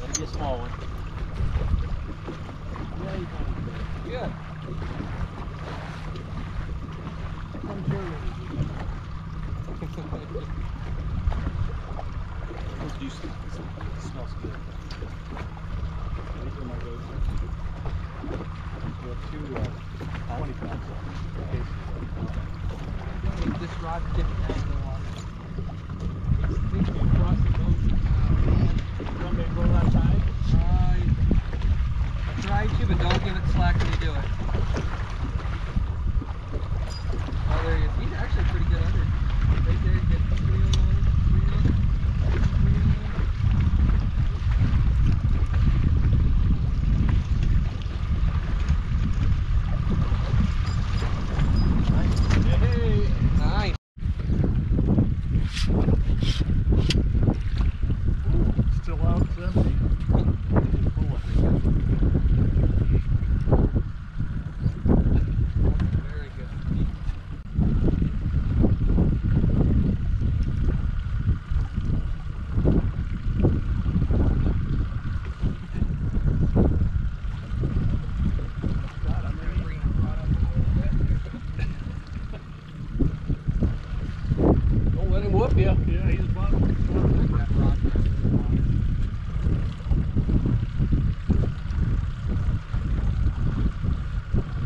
Gotta get a small one. Good. It's juicy. It smells good. I think we might go to uh, 20 pounds. This rod's different slack when you do it. Oh, there he is. He's actually pretty good under. Right there, on, reel, reel. Hey! Nice. Don't let him whoop you. Yeah, he's bottom. That rod pressure is on.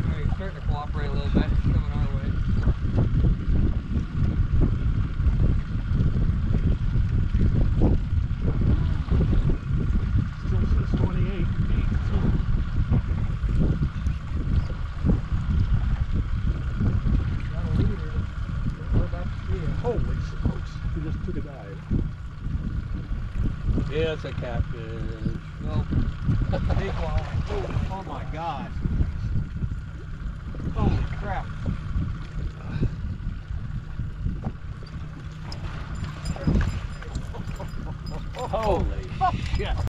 Alright, starting to cooperate a little bit. He's coming our way. Still says 28 feet. Got a leader. We're about to see him. Holy she just took a dive. It's a catfish. Nope. Big one. Oh, oh my god. Holy crap. Holy shit.